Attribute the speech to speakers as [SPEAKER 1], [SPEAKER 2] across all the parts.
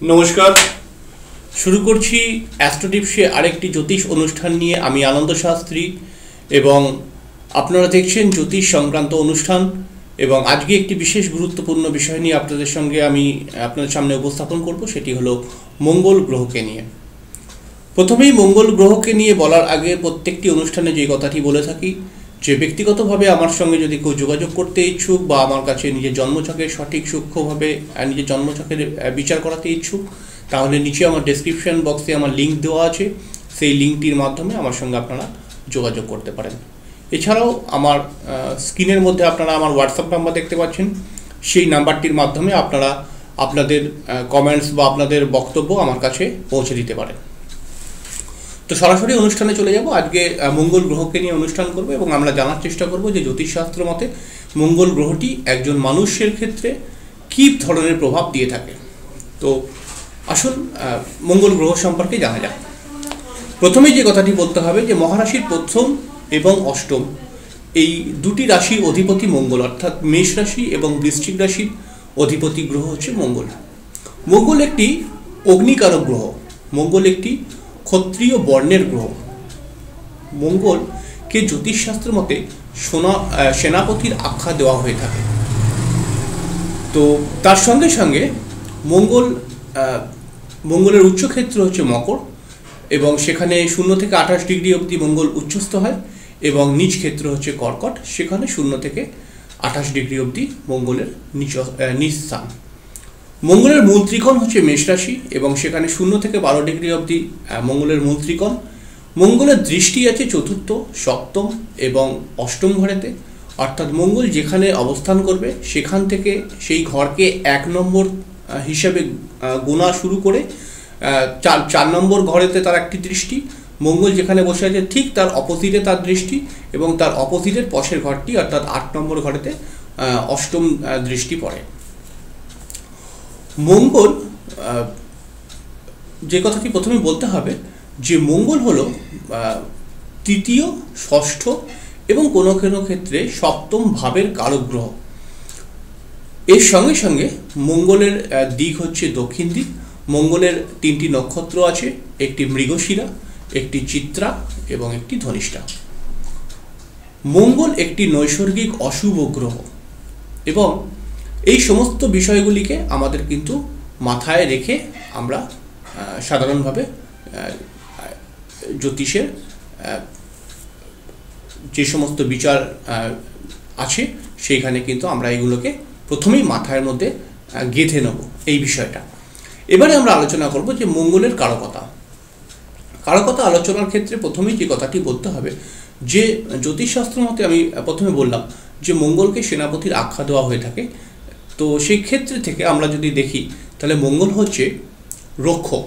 [SPEAKER 1] নমস্কার। শুরু করছি অ্যাস্ট্রোটিপসে আরেকটি জ্যোতিষ অনুষ্ঠান নিয়ে আমি আনন্দ শাস্ত্রী এবং আপনারা দেখছেন জ্যোতিষ সংক্রান্ত অনুষ্ঠান এবং আজকে একটি বিশেষ গুরুত্বপূর্ণ বিষয় নিয়ে আপনাদের সঙ্গে আমি আপনাদের সামনে উপস্থাপন করব, সেটি হলো মঙ্গল গ্রহকে নিয়ে। প্রথমেই মঙ্গল গ্রহকে নিয়ে বলার আগে প্রত্যেকটি অনুষ্ঠানে যে কথাটি বলে থাকি যে ব্যক্তিগতভাবে আমার সঙ্গে যদি কেউ যোগাযোগ করতে ইচ্ছুক বা আমার কাছে নিজের জন্মছকের সঠিক সূক্ষ্মভাবে নিজের জন্মছকের বিচার করাতে ইচ্ছুক, তাহলে নিচে আমার ডেসক্রিপশন বক্সে আমার লিঙ্ক দেওয়া আছে। সেই লিঙ্কটির মাধ্যমে আমার সঙ্গে আপনারা যোগাযোগ করতে পারেন। এছাড়াও আমার স্ক্রিনের মধ্যে আপনারা আমার হোয়াটসঅ্যাপ নাম্বার দেখতে পাচ্ছেন। সেই নাম্বারটির মাধ্যমে আপনারা আপনাদের কমেন্টস বা আপনাদের বক্তব্য আমার কাছে পৌঁছে দিতে পারেন। তো সরাসরি অনুষ্ঠানে চলে যাব। আজকে মঙ্গল গ্রহকে নিয়ে অনুষ্ঠান করব এবং আমরা জানার চেষ্টা করব যে জ্যোতিষশাস্ত্র মতে মঙ্গল গ্রহটি একজন মানুষের ক্ষেত্রে কী ধরনের প্রভাব দিয়ে থাকে। তো আসুন মঙ্গল গ্রহ সম্পর্কে জানা যাক। প্রথমেই যে কথাটি বলতে হবে যে মহারাশির প্রথম এবং অষ্টম এই দুটি রাশির অধিপতি মঙ্গল, অর্থাৎ মেষ রাশি এবং বৃশ্চিক রাশির অধিপতি গ্রহ হচ্ছে মঙ্গল। মঙ্গল একটি অগ্নিকারক গ্রহ। মঙ্গল একটি ক্ষত্রিয় বর্ণের গ্রহ। মঙ্গলকে জ্যোতিষশাস্ত্র মতে সোনা সেনাপতির আখ্যা দেওয়া হয়ে থাকে। তো তার সঙ্গে সঙ্গে মঙ্গল মঙ্গলের উচ্চক্ষেত্র হচ্ছে মকর এবং সেখানে শূন্য থেকে আঠাশ ডিগ্রি অবধি মঙ্গল উচ্চস্থ হয় এবং নিচ ক্ষেত্র হচ্ছে কর্কট। সেখানে শূন্য থেকে আঠাশ ডিগ্রি অবধি মঙ্গলের নিচ নিচ স্থান। মঙ্গলের মূল ত্রিকোণ হচ্ছে মেষ রাশি এবং সেখানে শূন্য থেকে বারো ডিগ্রি অবধি মঙ্গলের মূল ত্রিকোণ। মঙ্গলের দৃষ্টি আছে চতুর্থ, সপ্তম এবং অষ্টম ঘরেতে। অর্থাৎ মঙ্গল যেখানে অবস্থান করবে, সেখান থেকে সেই ঘরকে এক নম্বর হিসাবে গোনা শুরু করে চার চার নম্বর ঘরেতে তার একটি দৃষ্টি। মঙ্গল যেখানে বসে আছে ঠিক তার অপোজিটে তার দৃষ্টি এবং তার অপোজিটের পশের ঘরটি অর্থাৎ আট নম্বর ঘরেতে অষ্টম দৃষ্টি পড়ে। মঙ্গল যে কথাটি প্রথমে বলতে হবে, যে মঙ্গল হলো তৃতীয়, ষষ্ঠ এবং কোনো কোনো ক্ষেত্রে সপ্তম ভাবের কারক গ্রহ এর সঙ্গে সঙ্গে মঙ্গলের দিক হচ্ছে দক্ষিণ দিক। মঙ্গলের তিনটি নক্ষত্র আছে, একটি মৃগশিরা, একটি চিত্রা এবং একটি ধনিষ্ঠা। মঙ্গল একটি নৈসর্গিক অশুভ গ্রহ এবং এই সমস্ত বিষয়গুলিকে আমাদের কিন্তু মাথায় রেখে আমরা সাধারণভাবে জ্যোতিষের যে সমস্ত বিচার আছে, সেইখানে কিন্তু আমরা এগুলোকে প্রথমেই মাথার মধ্যে গেঁথে নেব এই বিষয়টা। এবারে আমরা আলোচনা করব যে মঙ্গলের কারকতা। কারকতা আলোচনার ক্ষেত্রে প্রথমেই যে কথাটি বলতে হবে, যে জ্যোতিষশাস্ত্র মতে আমি প্রথমে বললাম যে মঙ্গলকে সেনাপতির আখ্যা দেওয়া হয়ে থাকে তো সেই ক্ষেত্রে থেকে আমরা যদি দেখি, তাহলে মঙ্গল হচ্ছে রক্ষক।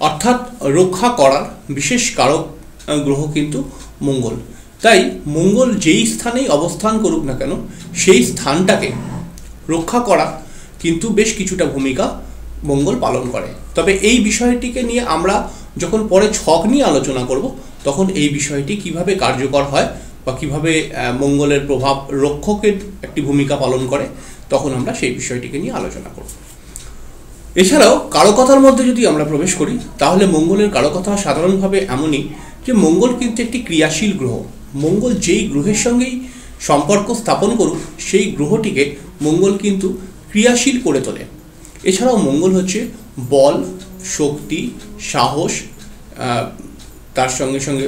[SPEAKER 1] অর্থাৎ রক্ষা করার বিশেষ কারক গ্রহ কিন্তু মঙ্গল। তাই মঙ্গল যেই স্থানেই অবস্থান করুক না কেন, সেই স্থানটাকে রক্ষা করা কিন্তু বেশ কিছুটা ভূমিকা মঙ্গল পালন করে। তবে এই বিষয়টিকে নিয়ে আমরা যখন পরে ছক নিয়ে আলোচনা করব, তখন এই বিষয়টি কীভাবে কার্যকর হয় বা কীভাবে মঙ্গলের প্রভাব রক্ষকের একটি ভূমিকা পালন করে, তখন আমরা সেই বিষয়টিকে নিয়ে আলোচনা করব। এছাড়াও কারকথার মধ্যে যদি আমরা প্রবেশ করি, তাহলে মঙ্গলের কারকথা সাধারণভাবে এমনই যে মঙ্গল কিন্তু একটি ক্রিয়াশীল গ্রহ। মঙ্গল যেই গ্রহের সঙ্গেই সম্পর্ক স্থাপন করুক, সেই গ্রহটিকে মঙ্গল কিন্তু ক্রিয়াশীল করে তোলে। এছাড়াও মঙ্গল হচ্ছে বল, শক্তি, সাহস তার সঙ্গে সঙ্গে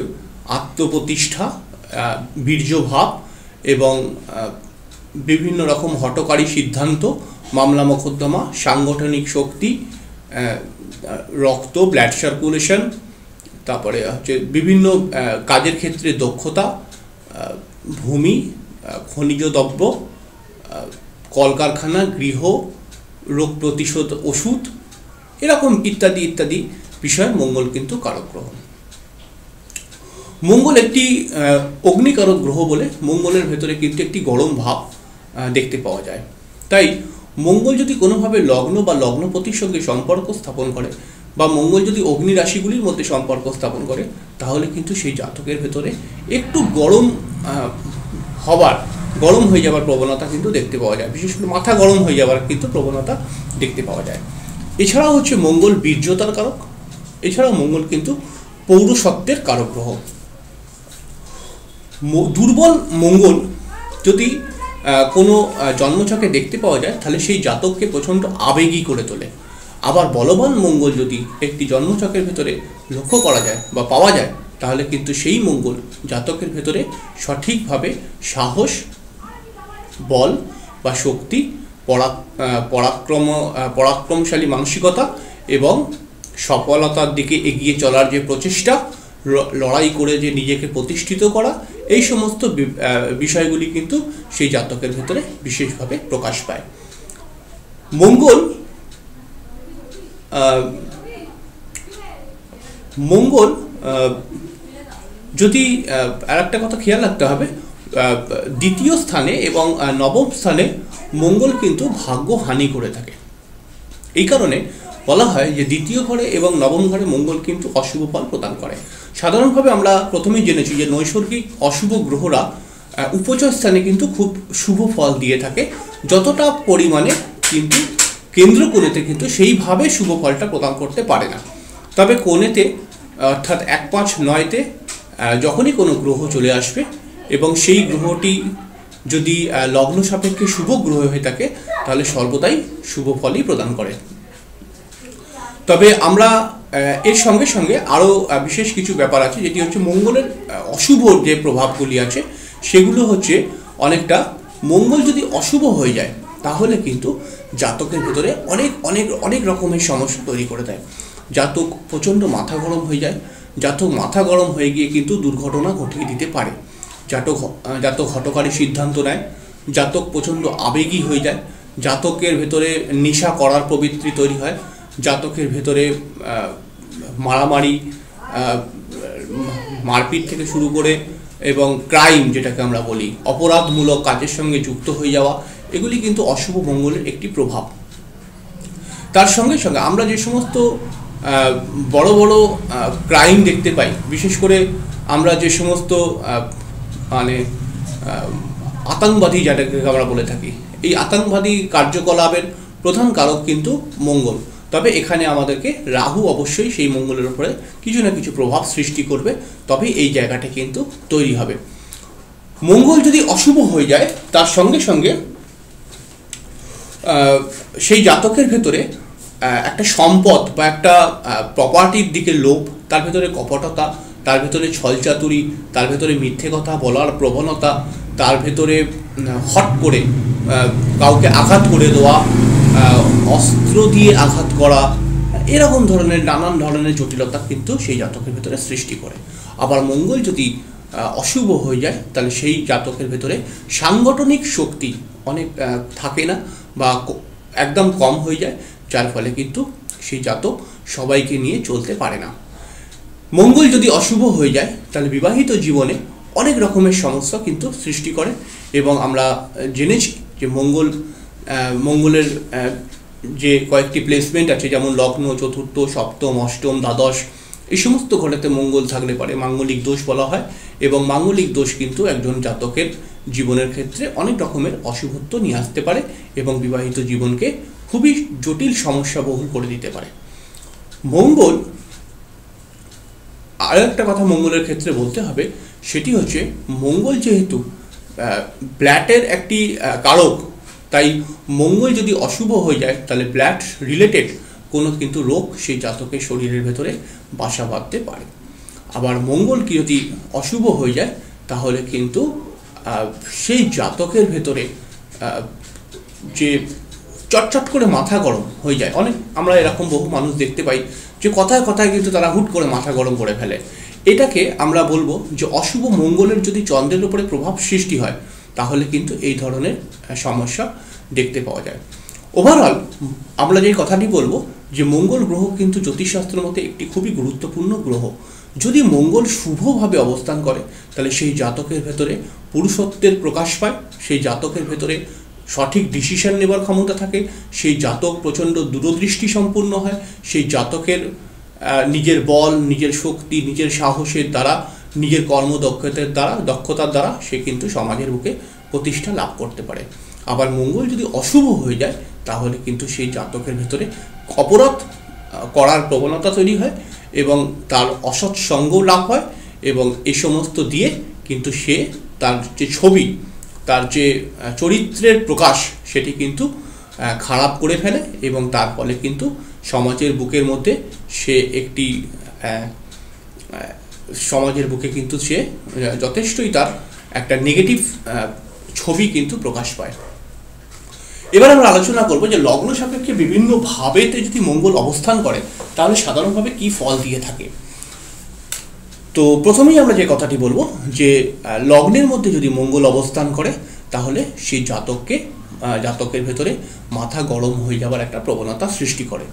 [SPEAKER 1] আত্মপ্রতিষ্ঠা বীর্যভাব এবং বিভিন্ন রকম হটকারী সিদ্ধান্ত, মামলা মোকদ্দমা, সাংগঠনিক শক্তি রক্ত ব্লাড সার্কুলেশন তারপরে হচ্ছে বিভিন্ন কাজের ক্ষেত্রে দক্ষতা ভূমি খনিজ দ্রব্য কলকারখানা, গৃহ, রোগ প্রতিশোধ ওষুধ, এরকম ইত্যাদি ইত্যাদি বিষয়ে মঙ্গল কিন্তু কারক গ্রহ মঙ্গল একটি অগ্নিকারক গ্রহ বলে মঙ্গলের ভেতরে কিন্তু একটি গরম ভাব দেখতে পাওয়া যায়। তাই মঙ্গল যদি কোনোভাবে লগ্ন বা লগ্নপতির সঙ্গে সম্পর্ক স্থাপন করে বা মঙ্গল যদি অগ্নি রাশিগুলির মধ্যে সম্পর্ক স্থাপন করে, তাহলে কিন্তু সেই জাতকের ভেতরে একটু গরম হবার, গরম হয়ে যাওয়ার প্রবণতা কিন্তু দেখতে পাওয়া যায়। বিশেষ করে মাথা গরম হয়ে যাওয়ার কিন্তু প্রবণতা দেখতে পাওয়া যায়। এছাড়াও হচ্ছে মঙ্গল বীর্যতার কারক, এছাড়াও মঙ্গল কিন্তু পৌরসত্বের কারক গ্রহ। দুর্বল মঙ্গল যদি কোনো জন্মছকে দেখতে পাওয়া যায় তাহলে সেই জাতককে প্রচণ্ড আবেগী করে তোলে। আবার বলবান মঙ্গল যদি একটি জন্মছকের ভেতরে লক্ষ্য করা যায় বা পাওয়া যায় তাহলে কিন্তু সেই মঙ্গল জাতকের ভেতরে সঠিকভাবে সাহস বল বা শক্তি আহ, পরাক্রম পরাক্রমশালী মানসিকতা এবং সফলতার দিকে এগিয়ে চলার যে প্রচেষ্টা লড়াই করে যে নিজেকে প্রতিষ্ঠিত করা এই সমস্ত বিষয়গুলি কিন্তু সেই জাতকের ভেতরে বিশেষভাবে প্রকাশ পায়। মঙ্গল মঙ্গল যদি আর একটা কথা খেয়াল রাখতে হবে দ্বিতীয় স্থানে এবং নবম স্থানে মঙ্গল কিন্তু ভাগ্য হানি করে থাকে। এই কারণে বলা হয় যে দ্বিতীয় ঘরে এবং নবম ঘরে মঙ্গল কিন্তু অশুভ ফল প্রদান করে। সাধারণভাবে আমরা প্রথমেই জেনেছি যে নৈসর্গিক অশুভ গ্রহরা উপচয় স্থানে কিন্তু খুব শুভ ফল দিয়ে থাকে। যতটা পরিমাণে কিন্তু কেন্দ্র কোণেতে কিন্তু সেইভাবে শুভ ফলটা প্রদান করতে পারে না। তবে কোণেতে, অর্থাৎ এক পাঁচ নয়তে যখনই কোনো গ্রহ চলে আসবে এবং সেই গ্রহটি যদি লগ্ন সাপেক্ষে শুভ গ্রহ হয়ে থাকে, তাহলে সর্বদাই শুভ ফলই প্রদান করে। তবে আমরা এর সঙ্গে সঙ্গে আরও বিশেষ কিছু ব্যাপার আছে, যেটি হচ্ছে মঙ্গলের অশুভ যে প্রভাবগুলি আছে, সেগুলো হচ্ছে অনেকটা, মঙ্গল যদি অশুভ হয়ে যায়, তাহলে কিন্তু জাতকের ভেতরে অনেক অনেক অনেক রকমের সমস্যা তৈরি করে দেয়। জাতক প্রচণ্ড মাথা গরম হয়ে যায়, জাতক মাথা গরম হয়ে গিয়ে কিন্তু দুর্ঘটনা ঘটিয়ে দিতে পারে। জাতক জাতক হটকারী সিদ্ধান্ত নেয়, জাতক প্রচণ্ড আবেগী হয়ে যায়, জাতকের ভেতরে নেশা করার প্রবৃত্তি তৈরি হয় জাতকের ভেতরে মারামারি মারপিট থেকে শুরু করে এবং ক্রাইম যেটাকে আমরা বলি, অপরাধমূলক কাজের সঙ্গে যুক্ত হয়ে যাওয়া, এগুলি কিন্তু অশুভ মঙ্গলের একটি প্রভাব। তার সঙ্গে সঙ্গে আমরা যে সমস্ত বড় বড় ক্রাইম দেখতে পাই, বিশেষ করে আমরা যে সমস্ত মানে আতঙ্কবাদী যেটাকে আমরা বলে থাকি, এই আতঙ্কবাদী কার্যকলাপের প্রধান কারক কিন্তু মঙ্গল। তবে এখানে আমাদেরকে রাহু অবশ্যই সেই মঙ্গলের উপরে কিছু না কিছু প্রভাব সৃষ্টি করবে তবে এই জায়গাটা কিন্তু তৈরি হবে। মঙ্গল যদি অশুভ হয়ে যায়, তার সঙ্গে সঙ্গে সেই জাতকের ভেতরে একটা সম্পদ বা একটা প্রপার্টির দিকে লোভ, তার ভেতরে কপটতা, তার ভেতরে ছলচাতুরি তার ভেতরে মিথ্যে কথা বলার প্রবণতা, তার ভেতরে হট করে কাউকে আঘাত করে দেওয়া অস্ত্র দিয়ে আঘাত করা, এরকম ধরনের, নানান ধরনের জটিলতা কিন্তু সেই জাতকের ভেতরে সৃষ্টি করে। আবার মঙ্গল যদি অশুভ হয়ে যায়, তাহলে সেই জাতকের ভেতরে সাংগঠনিক শক্তি অনেক থাকে না বা একদম কম হয়ে যায়, যার ফলে কিন্তু সেই জাতক সবাইকে নিয়ে চলতে পারে না। মঙ্গল যদি অশুভ হয়ে যায়, তাহলে বিবাহিত জীবনে অনেক রকমের সমস্যা কিন্তু সৃষ্টি করে এবং আমরা জেনেছি যে মঙ্গল মঙ্গলের যে কয়েকটি প্লেসমেন্ট আছে, যেমন লগ্ন, চতুর্থ, সপ্তম, অষ্টম, দ্বাদশ, এই সমস্ত ঘরেতে মঙ্গল থাকলে পারে মাঙ্গলিক দোষ বলা হয়। এবং মাঙ্গলিক দোষ কিন্তু একজন জাতকের জীবনের ক্ষেত্রে অনেক রকমের অশুভত্ব নিয়ে আসতে পারে এবং বিবাহিত জীবনকে খুবই জটিল সমস্যা বহুল করে দিতে পারে। মঙ্গল, আরও একটা কথা মঙ্গলের ক্ষেত্রে বলতে হবে, সেটি হচ্ছে মঙ্গল যেহেতু ব্ল্যাটের একটি কারক তাই মঙ্গল যদি অশুভ হয়ে যায়, তাহলে ব্ল্যাট রিলেটেড কোনো কিন্তু রোগ সেই জাতকের শরীরের ভেতরে বাসা বাঁধতে পারে। আবার মঙ্গল কি যদি অশুভ হয়ে যায়, তাহলে কিন্তু সেই জাতকের ভেতরে যে চটচট করে মাথা গরম হয়ে যায়, অনেক আমরা এরকম বহু মানুষ দেখতে পাই যে কথায় কথায় কিন্তু তারা হুট করে মাথা গরম করে ফেলে। এটাকে আমরা বলব যে অশুভ মঙ্গলের যদি চন্দ্রের উপরে প্রভাব সৃষ্টি হয় তাহলে কিন্তু এই ধরনের সমস্যা দেখতে পাওয়া যায়। ওভারঅল আমরা যে কথাটি বলব যে মঙ্গল গ্রহ কিন্তু জ্যোতিষশাস্ত্রের মধ্যে একটি খুবই গুরুত্বপূর্ণ গ্রহ। যদি মঙ্গল শুভভাবে অবস্থান করে, তাহলে সেই জাতকের ভেতরে পুরুষত্বের প্রকাশ পায়, সেই জাতকের ভেতরে সঠিক ডিসিশন নেবার ক্ষমতা থাকে, সেই জাতক প্রচণ্ড দূরদৃষ্টি সম্পূর্ণ হয়, সেই জাতকের নিজের বল, নিজের শক্তি, নিজের সাহসের দ্বারা নিজের কর্মদক্ষতার দ্বারা, দক্ষতার দ্বারা সে কিন্তু সমাজের বুকে প্রতিষ্ঠা লাভ করতে পারে। আবার মঙ্গল যদি অশুভ হয়ে যায়, তাহলে কিন্তু সেই জাতকের ভেতরে অপরাধ করার প্রবণতা তৈরি হয় এবং তার অসৎ সঙ্গও লাভ হয় এবং এ সমস্ত দিয়ে কিন্তু সে তার যে ছবি, তার যে চরিত্রের প্রকাশ, সেটি কিন্তু খারাপ করে ফেলে এবং তার ফলে কিন্তু সমাজের বুকের মধ্যে সে একটি সমাজের বুকে কিন্তু সে যথেষ্টই তার একটা নেগেটিভ ছবি কিন্তু প্রকাশ পায়। এবার আমরা আলোচনা করব যে লগ্ন সাপেক্ষে বিভিন্ন ভাবেতে যদি মঙ্গল অবস্থান করে, তাহলে সাধারণভাবে কি ফল দিয়ে থাকে? তো প্রথমেই আমরা যে কথাটি বলব যে লগ্নের মধ্যে যদি মঙ্গল অবস্থান করে, তাহলে সেই জাতককে জাতকের ভেতরে মাথা গরম হয়ে যাওয়ার একটা প্রবণতা সৃষ্টি করে।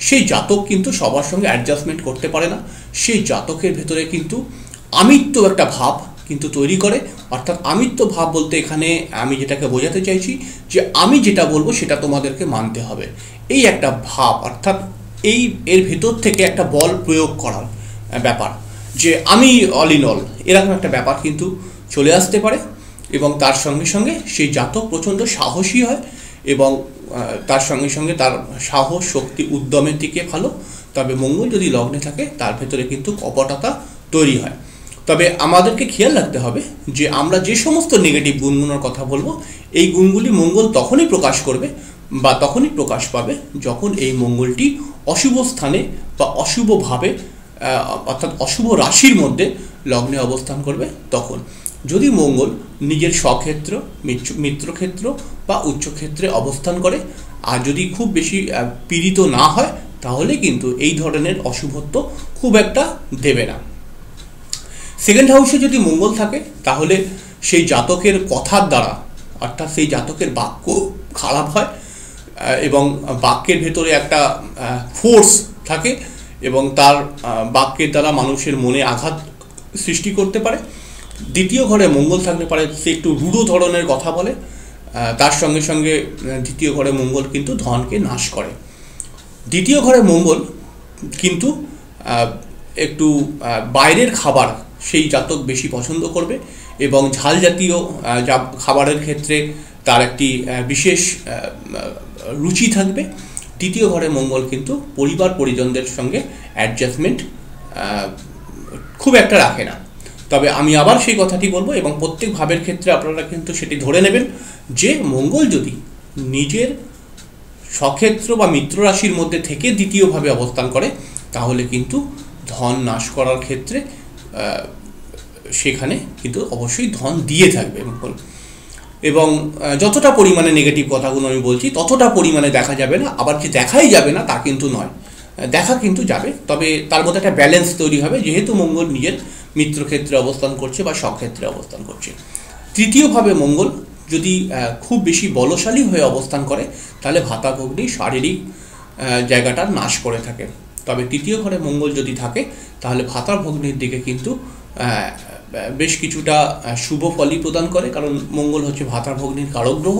[SPEAKER 1] সেই জাতক কিন্তু সবার সঙ্গে অ্যাডজাস্টমেন্ট করতে পারে না। সেই জাতকের ভেতরে কিন্তু আমিত্ব একটা ভাব কিন্তু তৈরি করে। অর্থাৎ আমিত্ব ভাব বলতে এখানে আমি যেটাকে বোঝাতে চাইছি যে আমি যেটা বলব সেটা তোমাদেরকে মানতে হবে। এই একটা ভাব, অর্থাৎ এই এর ভেতর থেকে একটা বল প্রয়োগ করার ব্যাপার। যে আমি অল ইন অল এরকম একটা ব্যাপার কিন্তু চলে আসতে পারে। এবং তার সঙ্গে সঙ্গে সেই জাতক প্রচণ্ড সাহসী হয় এবং তার সঙ্গে সঙ্গে তার সাহস, শক্তি উদ্যমের দিকে ভালো। তবে মঙ্গল যদি লগ্নে থাকে, তার ভেতরে কিন্তু কপটতা তৈরি হয়। তবে আমাদেরকে খেয়াল রাখতে হবে যে আমরা যে সমস্ত নেগেটিভ গুণগুলোর কথা বলব, এই গুণগুলি মঙ্গল তখনই প্রকাশ করবে বা তখনই প্রকাশ পাবে যখন এই মঙ্গলটি অশুভ স্থানে বা অশুভভাবে অর্থাৎ অশুভ রাশির মধ্যে লগ্নে অবস্থান করবে তখন। যদি মঙ্গল নিজের স্বক্ষেত্র মিত্রক্ষেত্র বা উচ্চক্ষেত্রে অবস্থান করে, আর যদি খুব বেশি পীড়িত না হয়, তাহলে কিন্তু এই ধরনের অশুভত্ব খুব একটা দেবে না। সেকেন্ড হাউসে যদি মঙ্গল থাকে, তাহলে সেই জাতকের কথার দ্বারা, অর্থাৎ সেই জাতকের বাক্য খারাপ হয় এবং বাক্যের ভেতরে একটা ফোর্স থাকে এবং তার বাক্যের দ্বারা মানুষের মনে আঘাত সৃষ্টি করতে পারে। দ্বিতীয় ঘরে মঙ্গল থাকতে পারে, সে একটু রূঢ় ধরনের কথা বলে তার সঙ্গে সঙ্গে দ্বিতীয় ঘরে মঙ্গল কিন্তু ধনকে নাশ করে। দ্বিতীয় ঘরে মঙ্গল কিন্তু একটু বাইরের খাবার সেই জাতক বেশি পছন্দ করবে এবং ঝাল জাতীয় যা খাবারের ক্ষেত্রে তার একটি বিশেষ রুচি থাকবে। দ্বিতীয় ঘরে মঙ্গল কিন্তু পরিবার পরিজনদের সঙ্গে অ্যাডজাস্টমেন্ট খুব একটা রাখে না। তবে আমি আবার সেই কথাটি বলব এবং প্রত্যেক ভাবের ক্ষেত্রে আপনারা কিন্তু সেটি ধরে নেবেন যে মঙ্গল যদি নিজের সক্ষেত্র বা মিত্র রাশির মধ্যে থেকে দ্বিতীয়ভাবে অবস্থান করে, তাহলে কিন্তু ধন নাশ করার ক্ষেত্রে সেখানে কিন্তু অবশ্যই ধন দিয়ে থাকবে মঙ্গল। এবং যতটা পরিমাণে নেগেটিভ কথাগুলো আমি বলছি, ততটা পরিমাণে দেখা যাবে না। আবার যে দেখাই যাবে না, তা কিন্তু নয়। দেখা কিন্তু যাবে। তবে তার মধ্যে একটা ব্যালেন্স তৈরি হবে। যেহেতু মঙ্গল নিজের মিত্রক্ষেত্রে অবস্থান করছে বা স্বক্ষেত্রে অবস্থান করছে। তৃতীয়ভাবে মঙ্গল, যদি খুব বেশি বলশালী হয়ে অবস্থান করে, তাহলে ভাতাভগ্নি শারীরিক জায়গাটার নাশ করে থাকে। তবে তৃতীয় ঘরে মঙ্গল যদি থাকে, তাহলে ভাতা ভগ্নির দিকে কিন্তু বেশ কিছুটা শুভ ফলই প্রদান করে, কারণ মঙ্গল হচ্ছে ভাতা ভগ্নির কারক গ্রহ।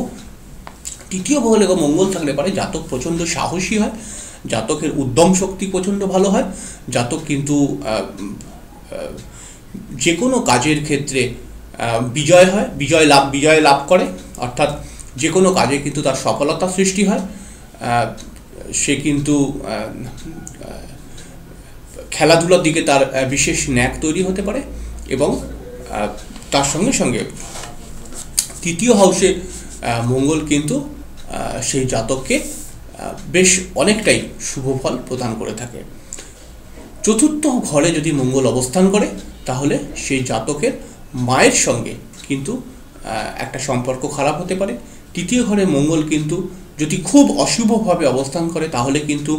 [SPEAKER 1] তৃতীয় ভাবে মঙ্গল থাকলে পারে জাতক প্রচণ্ড সাহসী হয়, জাতকের উদ্যম শক্তি প্রচণ্ড ভালো হয়, জাতক কিন্তু যে কোনো কাজের ক্ষেত্রে বিজয় হয়, বিজয় লাভ বিজয় লাভ করে, অর্থাৎ যে কোনো কাজে কিন্তু তার সফলতা সৃষ্টি হয়। সে কিন্তু খেলাধুলার দিকে তার বিশেষ ন্যাক তৈরি হতে পারে এবং তার সঙ্গে সঙ্গে তৃতীয় হাউসে মঙ্গল কিন্তু সেই জাতককে বেশ অনেকটাই শুভ ফল প্রদান করে থাকে। চতুর্থ ঘরে যদি মঙ্গল অবস্থান করে তাহলে সেই জাতকের মায়ের সঙ্গে কিন্তু একটা সম্পর্ক খারাপ হতে পারে। তৃতীয় ঘরে মঙ্গল কিন্তু যদি খুব অশুভভাবে অবস্থান করে, তাহলে কিন্তু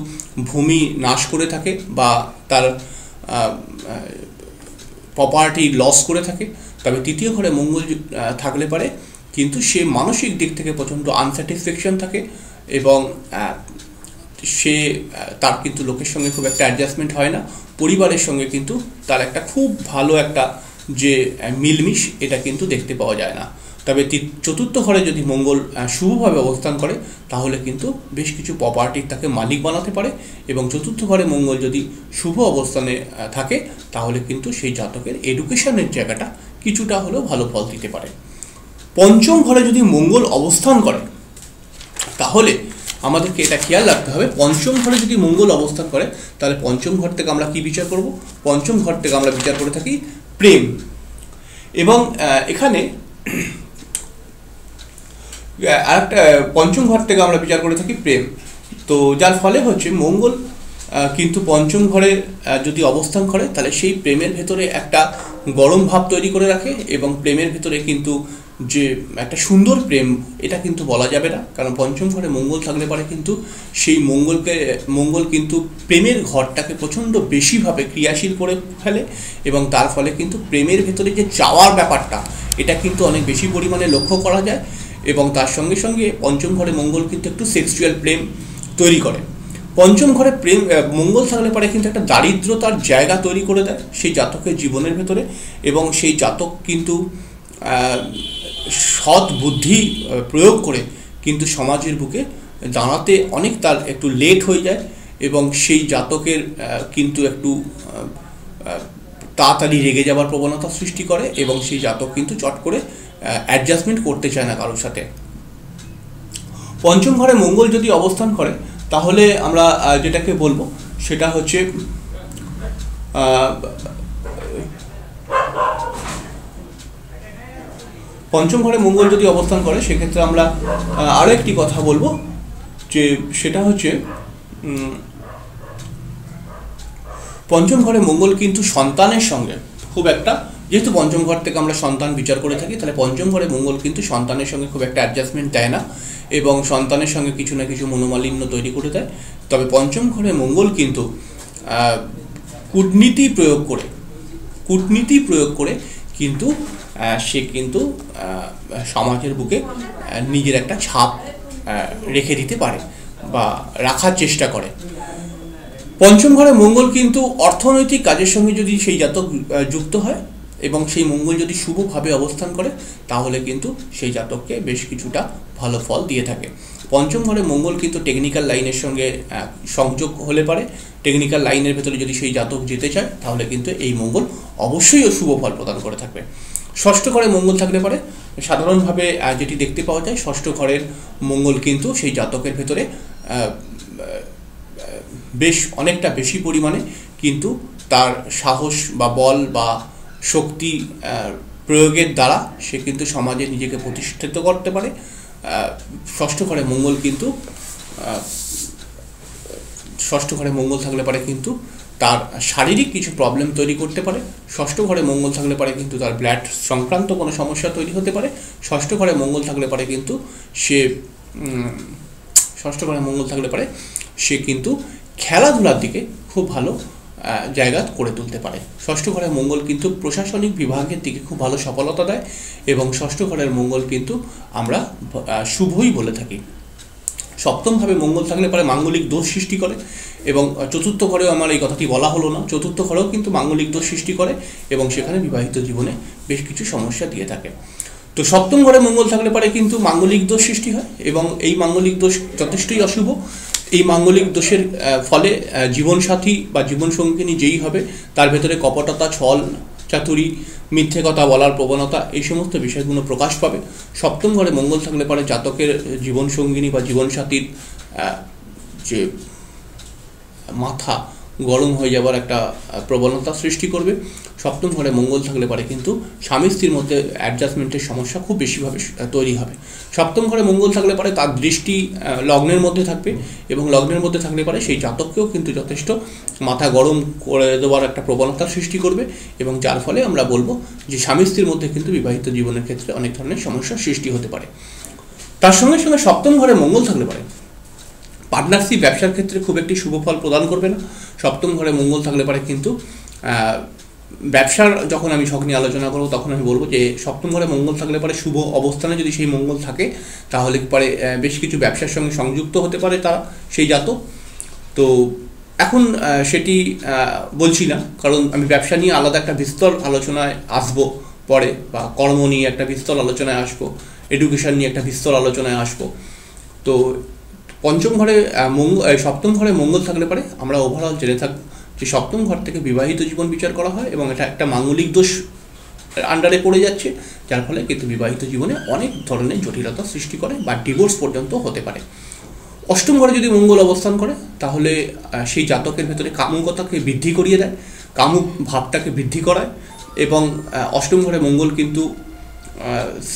[SPEAKER 1] ভূমি নাশ করে থাকে বা তার প্রপার্টি লস করে থাকে। তবে তৃতীয় ঘরে মঙ্গল থাকলে পারে, কিন্তু সে মানসিক দিক থেকে প্রচণ্ড আনস্যাটিসফ্যাকশন থাকে এবং সে তার কিন্তু লোকের সঙ্গে খুব একটা অ্যাডজাস্টমেন্ট হয় না। পরিবারের সঙ্গে কিন্তু তার একটা খুব ভালো একটা যে মিলমিশ এটা কিন্তু দেখতে পাওয়া যায় না। তবে চতুর্থ ঘরে যদি মঙ্গল শুভভাবে অবস্থান করে, তাহলে কিন্তু বেশ কিছু প্রপার্টির তাকে মালিক বানাতে পারে এবং চতুর্থ ঘরে মঙ্গল যদি শুভ অবস্থানে থাকে, তাহলে কিন্তু সেই জাতকের এডুকেশনের জায়গাটা কিছুটা হলেও ভালো ফল দিতে পারে। পঞ্চম ঘরে যদি মঙ্গল অবস্থান করে, তাহলে আমাদেরকে এটা খেয়াল রাখতে হবে। পঞ্চম ঘরে যদি মঙ্গল অবস্থান করে, তাহলে পঞ্চম ঘর থেকে আমরা কি বিচার করব? পঞ্চম ঘর থেকে আমরা বিচার করে থাকি প্রেম। এবং এখানে আরেকটা, পঞ্চম ঘর থেকে আমরা বিচার করে থাকি প্রেম। তো যার ফলে হচ্ছে মঙ্গল কিন্তু পঞ্চম ঘরে যদি অবস্থান করে, তাহলে সেই প্রেমের ভেতরে একটা গরম ভাব তৈরি করে রাখে এবং প্রেমের ভেতরে কিন্তু যে একটা সুন্দর প্রেম, এটা কিন্তু বলা যাবে না। কারণ পঞ্চম ঘরে মঙ্গল থাকলে পরে কিন্তু সেই মঙ্গলকে, মঙ্গল কিন্তু প্রেমের ঘরটাকে প্রচণ্ড বেশিভাবে ক্রিয়াশীল করে ফেলে এবং তার ফলে কিন্তু প্রেমের ভেতরে যে চাওয়ার ব্যাপারটা, এটা কিন্তু অনেক বেশি পরিমাণে লক্ষ্য করা যায় এবং তার সঙ্গে সঙ্গে পঞ্চম ঘরে মঙ্গল কিন্তু একটু সেক্সুয়াল প্রেম তৈরি করে। পঞ্চম ঘরে প্রেম মঙ্গল থাকলে পরে কিন্তু একটা দারিদ্রতার জায়গা তৈরি করে দেয় সেই জাতকের জীবনের ভেতরে এবং সেই জাতক কিন্তু সৎ বুদ্ধি প্রয়োগ করে কিন্তু সমাজের বুকে দাঁড়াতে অনেক তার একটু লেট হয়ে যায় এবং সেই জাতকের কিন্তু একটু তাড়াতাড়ি রেগে যাওয়ার প্রবণতা সৃষ্টি করে এবং সেই জাতক কিন্তু চট করে অ্যাডজাস্টমেন্ট করতে চায় না কারোর সাথে। পঞ্চম ঘরে মঙ্গল যদি অবস্থান করে, তাহলে আমরা যেটাকে বলব, সেটা হচ্ছে পঞ্চম ঘরে মঙ্গল যদি অবস্থান করে, সেক্ষেত্রে আমরা আরও একটি কথা বলব, যে সেটা হচ্ছে পঞ্চম ঘরে মঙ্গল কিন্তু সন্তানের সঙ্গে খুব একটা, যেহেতু পঞ্চম ঘর থেকে আমরা সন্তান বিচার করে থাকি, তাহলে পঞ্চম ঘরে মঙ্গল কিন্তু সন্তানের সঙ্গে খুব একটা অ্যাডজাস্টমেন্ট দেয় না এবং সন্তানের সঙ্গে কিছু না কিছু মনোমালিন্য তৈরি করে দেয়। তবে পঞ্চম ঘরে মঙ্গল কিন্তু কূটনীতি প্রয়োগ করে, কূটনীতি প্রয়োগ করে কিন্তু সে কিন্তু সমাজের বুকে নিজের একটা ছাপ রেখে দিতে পারে বা রাখার চেষ্টা করে। পঞ্চম ঘরে মঙ্গল কিন্তু অর্থনৈতিক কাজের সঙ্গে যদি সেই জাতক যুক্ত হয় এবং সেই মঙ্গল যদি শুভভাবে অবস্থান করে, তাহলে কিন্তু সেই জাতককে বেশ কিছুটা ভালো ফল দিয়ে থাকে। পঞ্চম ঘরে মঙ্গল কিন্তু টেকনিক্যাল লাইনের সঙ্গে সংযোগ হলে পারে। টেকনিক্যাল লাইনের ভেতরে যদি সেই জাতক যেতে চায়, তাহলে কিন্তু এই মঙ্গল অবশ্যই শুভ ফল প্রদান করে থাকবে। ষষ্ঠ ঘরে মঙ্গল থাকলে পারে সাধারণভাবে যেটি দেখতে পাওয়া যায়, ষষ্ঠ ঘরের মঙ্গল কিন্তু সেই জাতকের ভেতরে বেশ অনেকটা বেশি পরিমাণে কিন্তু তার সাহস বা বল বা শক্তি প্রয়োগের দ্বারা সে কিন্তু সমাজে নিজেকে প্রতিষ্ঠিত করতে পারে। ষষ্ঠ ঘরে মঙ্গল কিন্তু ষষ্ঠ ঘরে মঙ্গল থাকলে পারে কিন্তু তার শারীরিক কিছু প্রবলেম তৈরি করতে পারে। ষষ্ঠ ঘরে মঙ্গল থাকলে পারে কিন্তু তার ব্লাড সংক্রান্ত কোনো সমস্যা তৈরি হতে পারে। ষষ্ঠ ঘরে মঙ্গল থাকলে পারে কিন্তু সে ষষ্ঠ ঘরে মঙ্গল থাকলে পারে, সে কিন্তু খেলাধুলার দিকে খুব ভালো জায়গা করে তুলতে পারে। ষষ্ঠ ঘরের মঙ্গল কিন্তু প্রশাসনিক বিভাগের দিকে খুব ভালো সফলতা দেয় এবং ষষ্ঠ ঘরের মঙ্গল কিন্তু আমরা শুভই বলে থাকি। সপ্তমভাবে মঙ্গল থাকলে পরে মাঙ্গলিক দোষ সৃষ্টি করে এবং চতুর্থ ঘরেও আমার এই কথাটি বলা হলো না। চতুর্থ ঘরেও কিন্তু মাঙ্গলিক দোষ সৃষ্টি করে এবং সেখানে বিবাহিত জীবনে বেশ কিছু সমস্যা দিয়ে থাকে। তো সপ্তম ঘরে মঙ্গল থাকলে পরে কিন্তু মাঙ্গলিক দোষ সৃষ্টি হয় এবং এই মাঙ্গলিক দোষ যথেষ্টই অশুভ। এই মাঙ্গলিক দোষের ফলে জীবনসাথী বা জীবনসঙ্গিনী যেই হবে, তার ভেতরে কপটতা, ছল, চাতুরি মিথ্যে কথা বলার প্রবণতা, এই সমস্ত বিষয়গুলো প্রকাশ পাবে। সপ্তম ঘরে মঙ্গল থাকলে পরে জাতকের জীবনসঙ্গিনী বা জীবনসাথীর যে মাথা গরম হয়ে যাওয়ার একটা প্রবণতা সৃষ্টি করবে। সপ্তম ঘরে মঙ্গল থাকলে পারে কিন্তু স্বামী স্ত্রীর মধ্যে অ্যাডজাস্টমেন্টের সমস্যা খুব বেশিভাবে তৈরি হবে। সপ্তম ঘরে মঙ্গল থাকলে পারে তার দৃষ্টি লগ্নের মধ্যে থাকবে এবং লগ্নের মধ্যে থাকলে পারে সেই জাতককেও কিন্তু যথেষ্ট মাথা গরম করে দেওয়ার একটা প্রবণতা সৃষ্টি করবে এবং যার ফলে আমরা বলব যে স্বামী স্ত্রীর মধ্যে কিন্তু বিবাহিত জীবনের ক্ষেত্রে অনেক ধরনের সমস্যার সৃষ্টি হতে পারে। তার সঙ্গে সঙ্গে সপ্তম ঘরে মঙ্গল থাকলে পারে। পার্টনারশিপ ব্যবসার ক্ষেত্রে খুব একটি শুভ ফল প্রদান করবে না। সপ্তম ঘরে মঙ্গল থাকলে পারে কিন্তু ব্যবসার যখন আমি শখ নিয়ে আলোচনা করব, তখন আমি বলব যে সপ্তম ঘরে মঙ্গল থাকলে পারে শুভ অবস্থানে যদি সেই মঙ্গল থাকে, তাহলে পরে বেশ কিছু ব্যবসার সঙ্গে সংযুক্ত হতে পারে তারা, সেই জাতক তো এখন সেটি বলছি না, কারণ আমি ব্যবসা নিয়ে আলাদা একটা বিস্তর আলোচনায় আসব পরে, বা কর্ম নিয়ে একটা বিস্তর আলোচনায় আসব এডুকেশন নিয়ে একটা বিস্তর আলোচনায় আসব। তো পঞ্চম ঘরে মঙ্গল সপ্তম ঘরে মঙ্গল থাকলে পারে আমরা ওভারঅল জেনে থাকব যে সপ্তম ঘর থেকে বিবাহিত জীবন বিচার করা হয় এবং এটা একটা মাঙ্গলিক দোষ আন্ডারে পড়ে যাচ্ছে, যার ফলে কিন্তু বিবাহিত জীবনে অনেক ধরনের জটিলতা সৃষ্টি করে বা ডিভোর্স পর্যন্ত হতে পারে। অষ্টম ঘরে যদি মঙ্গল অবস্থান করে, তাহলে সেই জাতকের ভেতরে কামুকতাকে বৃদ্ধি করিয়ে দেয়, কামুক ভাবটাকে বৃদ্ধি করায় এবং অষ্টম ঘরে মঙ্গল কিন্তু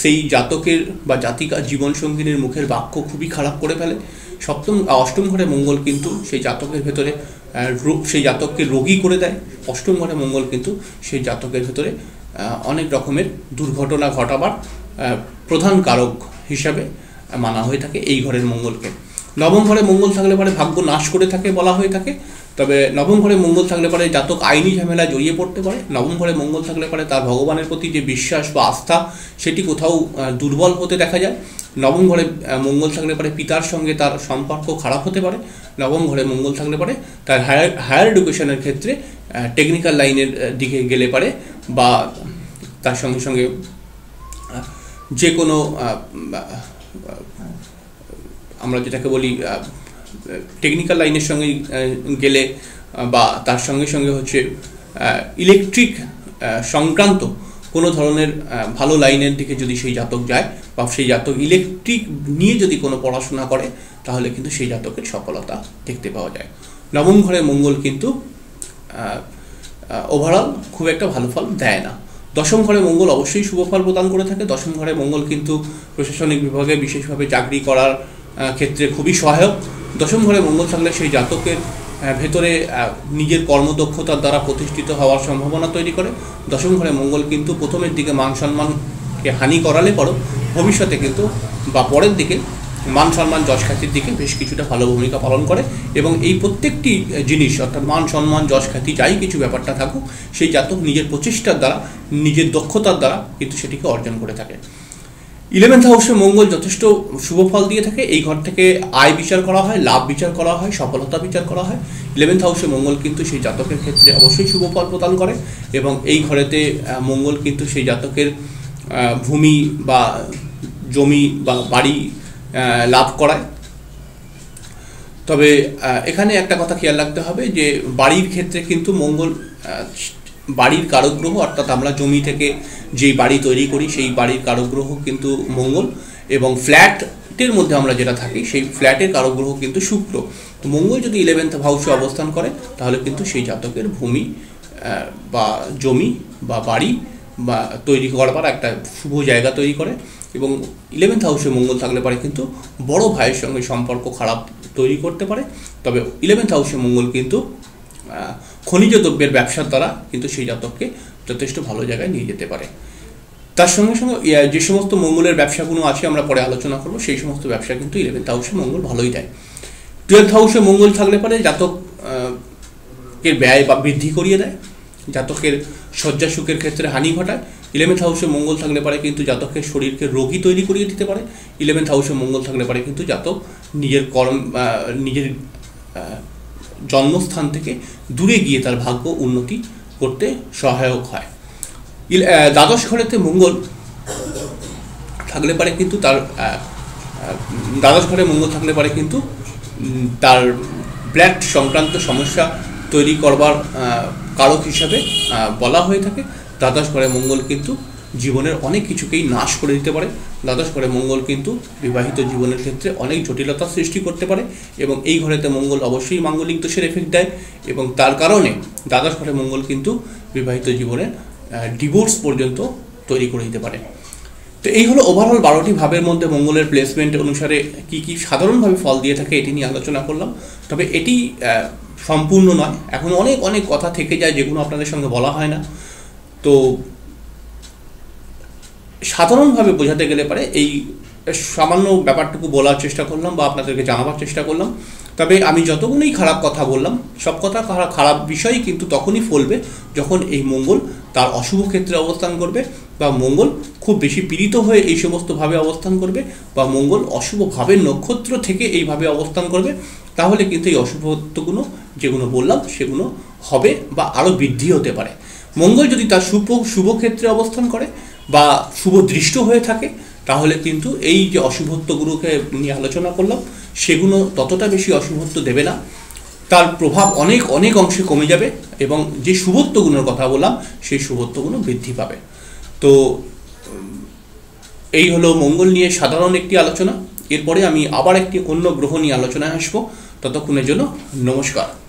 [SPEAKER 1] সেই জাতকের বা জাতিকা জীবনসঙ্গিনীর মুখের বাক্য খুবই খারাপ করে ফেলে। সপ্তম, অষ্টম ঘরে মঙ্গল কিন্তু সেই জাতকের ভেতরে সেই জাতককে রোগী করে দেয়। অষ্টম ঘরে মঙ্গল কিন্তু সেই জাতকের ভেতরে অনেক রকমের দুর্ঘটনা ঘটাবার প্রধান কারক হিসাবে মানা হয়ে থাকে এই ঘরের মঙ্গলকে। নবম ঘরে মঙ্গল থাকলে পরে ভাগ্য নাশ করে থাকে বলা হয়ে থাকে। তবে নবম ঘরে মঙ্গল থাকলে পরে জাতক আইনি ঝামেলায় জড়িয়ে পড়তে পারে। নবম ঘরে মঙ্গল থাকলে পরে তার ভগবানের প্রতি যে বিশ্বাস বা আস্থা, সেটি কোথাও দুর্বল হতে দেখা যায়। নবম ঘরে মঙ্গল থাকলে পরে পিতার সঙ্গে তার সম্পর্ক খারাপ হতে পারে। নবম ঘরে মঙ্গল থাকলে পরে তার হায়ার হায়ার এডুকেশনের ক্ষেত্রে টেকনিক্যাল লাইনের দিকে গেলে পারে বা তার সঙ্গে সঙ্গে যে কোনো আমরা যেটাকে বলি টেকনিক্যাল লাইনের সঙ্গে গেলে বা তার সঙ্গে সঙ্গে হচ্ছে ইলেকট্রিক সংক্রান্ত কোনো ধরনের ভালো লাইনের দিকে যদি সেই জাতক যায় বা সেই জাতক ইলেকট্রিক নিয়ে যদি কোনো পড়াশোনা করে, তাহলে কিন্তু সেই জাতকের সফলতা দেখতে পাওয়া যায়। নবম ঘরে মঙ্গল কিন্তু ওভারঅল খুব একটা ভালো ফল দেয় না। দশম ঘরে মঙ্গল অবশ্যই শুভ ফল প্রদান করে থাকে। দশম ঘরে মঙ্গল কিন্তু প্রশাসনিক বিভাগে বিশেষভাবে চাকরি করার ক্ষেত্রে খুবই সহায়ক। দশম ঘরে মঙ্গল থাকলে সেই জাতকের ভেতরে নিজের কর্মদক্ষতার দ্বারা প্রতিষ্ঠিত হওয়ার সম্ভাবনা তৈরি করে। দশম ঘরে মঙ্গল কিন্তু প্রথমের দিকে মান সম্মানকে হানি করালে পরও ভবিষ্যতে কিন্তু বা পরের দিকে মান সম্মান যশ খ্যাতির দিকে বেশ কিছুটা ভালো ভূমিকা পালন করে এবং এই প্রত্যেকটি জিনিস, অর্থাৎ মান সম্মান, যশ খ্যাতি, যাই কিছু ব্যাপারটা থাকুক, সেই জাতক নিজের প্রচেষ্টার দ্বারা, নিজের দক্ষতার দ্বারা কিন্তু সেটিকে অর্জন করে থাকে। ইলেভেন্থ হাউসে মঙ্গল যথেষ্ট শুভ ফল দিয়ে থাকে। এই ঘর থেকে আয় বিচার করা হয়, লাভ বিচার করা হয়, সফলতা বিচার করা হয়। ইলেভেন্থ হাউসে মঙ্গল কিন্তু সেই জাতকের ক্ষেত্রে অবশ্যই শুভ ফল প্রদান করে এবং এই ঘরেতে মঙ্গল কিন্তু সেই জাতকের ভূমি বা জমি বা বাড়ি লাভ করায়। তবে এখানে একটা কথা খেয়াল রাখতে হবে যে বাড়ির ক্ষেত্রে কিন্তু মঙ্গল বাড়ির কারগ্রহ, অর্থাৎ আমরা জমি থেকে যেই বাড়ি তৈরি করি, সেই বাড়ির কারগ্রহ কিন্তু মঙ্গল এবং ফ্ল্যাটের মধ্যে আমরা যেটা থাকি, সেই ফ্ল্যাটের কারগ্রহ কিন্তু শুক্র। তো মঙ্গল যদি ইলেভেন্থ হাউসে অবস্থান করে, তাহলে কিন্তু সেই জাতকের ভূমি বা জমি, বা বাড়ি, বা তৈরি করবার একটা শুভ জায়গা তৈরি করে এবং ইলেভেন্থ হাউসে মঙ্গল থাকলে পারে কিন্তু বড় ভাইয়ের সঙ্গে সম্পর্ক খারাপ তৈরি করতে পারে। তবে ইলেভেন্থ হাউসে মঙ্গল কিন্তু খনিজ দ্রব্যের ব্যবসার দ্বারা কিন্তু সেই জাতককে যথেষ্ট ভালো জায়গায় নিয়ে যেতে পারে। তার সঙ্গে সঙ্গে যে সমস্ত মঙ্গলের ব্যবসাগুলো আছে আমরা পরে আলোচনা করব, সেই সমস্ত ব্যবসা কিন্তু ইলেভেন্থ হাউসে মঙ্গল ভালোই দেয়। টুয়েলথ হাউসে মঙ্গল থাকলে পারে জাতক এর ব্যয় বা বৃদ্ধি করিয়ে দেয়। জাতকের শয্যা সুখের ক্ষেত্রে হানি ঘটায়। ইলেভেন্থ হাউসে মঙ্গল থাকলে পারে কিন্তু জাতকের শরীরকে রোগী তৈরি করিয়ে দিতে পারে। ইলেভেন্থ হাউসে মঙ্গল থাকলে পারে কিন্তু জাতক নিজের কর্ম নিজের জন্মস্থান থেকে দূরে গিয়ে তার ভাগ্য উন্নতি করতে সহায়ক হয়। দ্বাদশ ঘরেতে মঙ্গল থাকলে পারে কিন্তু তার দ্বাদশ ঘরে মঙ্গল থাকলে পারে কিন্তু তার ব্ল্যাড সংক্রান্ত সমস্যা তৈরি করবার কারক হিসাবে বলা হয়ে থাকে। দ্বাদশ ঘরে মঙ্গল কিন্তু জীবনের অনেক কিছুকেই নাশ করে দিতে পারে। দ্বাদশ ঘরে মঙ্গল কিন্তু বিবাহিত জীবনের ক্ষেত্রে অনেক জটিলতা সৃষ্টি করতে পারে এবং এই ঘরেতে মঙ্গল অবশ্যই মাঙ্গলিক দোষের এফেক্ট দেয় এবং তার কারণে দ্বাদশ ঘরে মঙ্গল কিন্তু বিবাহিত জীবনে ডিভোর্স পর্যন্ত তৈরি করে দিতে পারে। তো এই হলো ওভারঅল বারোটি ভাবের মধ্যে মঙ্গলের প্লেসমেন্ট অনুসারে কি কি সাধারণভাবে ফল দিয়ে থাকে এটি নিয়ে আলোচনা করলাম। তবে এটি সম্পূর্ণ নয়। এখন অনেক অনেক কথা থেকে যায় যেগুলো আপনাদের সঙ্গে বলা হয় না। তো সাধারণভাবে বোঝাতে গেলে পারে এই সামান্য ব্যাপারটুকু বলার চেষ্টা করলাম বা আপনাদেরকে জানাবার চেষ্টা করলাম। তবে আমি যতগুলোই খারাপ কথা বললাম, সব কথা খারাপ বিষয়ই কিন্তু তখনই ফলবে যখন এই মঙ্গল তার অশুভ ক্ষেত্রে অবস্থান করবে বা মঙ্গল খুব বেশি পীড়িত হয়ে এই সমস্ত ভাবে অবস্থান করবে বা মঙ্গল অশুভ ভাবের নক্ষত্র থেকে এইভাবে অবস্থান করবে, তাহলে কিন্তু এই অশুভত্বগুলো যেগুলো বললাম সেগুলো হবে বা আরও বৃদ্ধি হতে পারে। মঙ্গল যদি তার শুভ শুভ ক্ষেত্রে অবস্থান করে বা শুভ দৃষ্ট হয়ে থাকে, তাহলে কিন্তু এই যে অশুভত্বগুলোকে নিয়ে আলোচনা করলাম, সেগুলো ততটা বেশি অশুভত্ব দেবে না। তার প্রভাব অনেক অনেক অংশে কমে যাবে এবং যে শুভত্বগুলোর কথা বললাম, সেই শুভত্বগুলো বৃদ্ধি পাবে। তো, এই হলো মঙ্গল নিয়ে সাধারণ একটি আলোচনা। এরপরে আমি আবার একটি অন্য গ্রহ নিয়ে আলোচনায় আসব। ততক্ষণের জন্য নমস্কার।